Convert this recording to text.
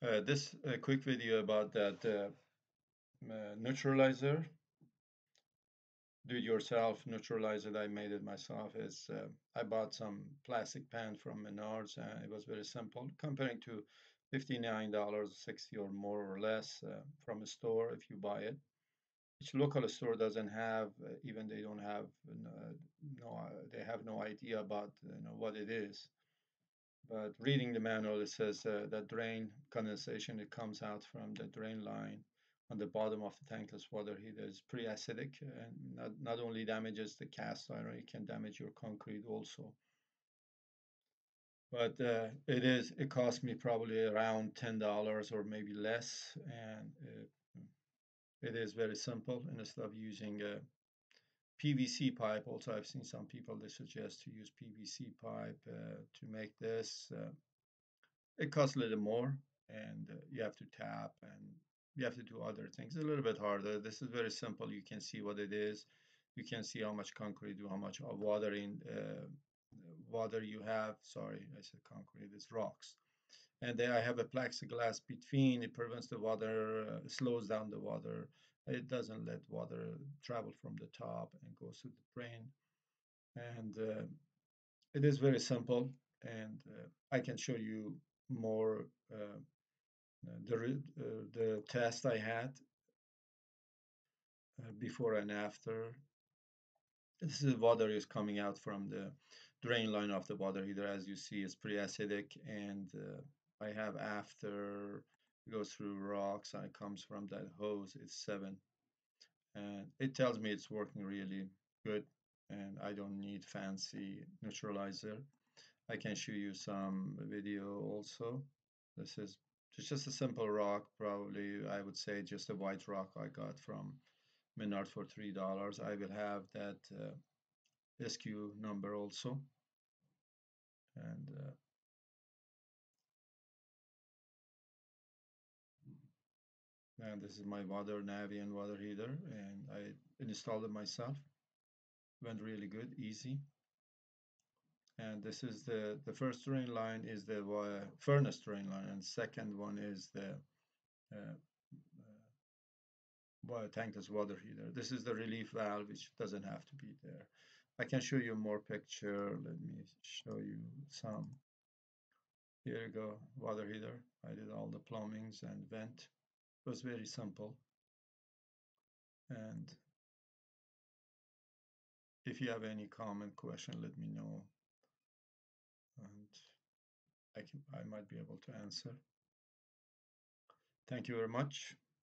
Uh, this uh, quick video about that uh, uh, neutralizer, do-it-yourself neutralizer. I made it myself. Is uh, I bought some plastic pan from Menards, and it was very simple. Comparing to fifty-nine dollars, sixty or more or less uh, from a store if you buy it. Each local store doesn't have, even they don't have no, they have no idea about you know what it is but reading the manual, it says uh, that drain condensation, it comes out from the drain line on the bottom of the tankless water heater is pretty acidic and not, not only damages the cast iron, it can damage your concrete also. But uh, it is, it cost me probably around $10 or maybe less. And it, it is very simple instead of using a PVC pipe also I've seen some people they suggest to use PVC pipe uh, to make this uh, it costs a little more and uh, you have to tap and you have to do other things. A little bit harder. This is very simple. You can see what it is. You can see how much concrete do how much water in uh, water you have. Sorry I said concrete. It's rocks. And there I have a plexiglass between. It prevents the water uh, slows down the water it doesn't let water travel from the top and goes to the drain. And uh, it is very simple and uh, I can show you more uh, the, uh, the test I had uh, before and after. This is water is coming out from the drain line of the water heater as you see it's pretty acidic and uh, I have after goes through rocks and it comes from that hose it's seven. And it tells me it's working really good and I don't need fancy neutralizer. I can show you some video also. This is just a simple rock probably I would say just a white rock I got from Menard for three dollars. I will have that uh, SQ number also and this is my water Navien water heater and I installed it myself. Went really good easy. And this is the the first drain line is the uh, furnace drain line and second one is the uh, uh, tankless water heater. This is the relief valve which doesn't have to be there. I can show you more picture. Let me show you some. Here you go water heater. I did all the plumbings and vent was very simple. And if you have any comment question let me know. And I can I might be able to answer. Thank you very much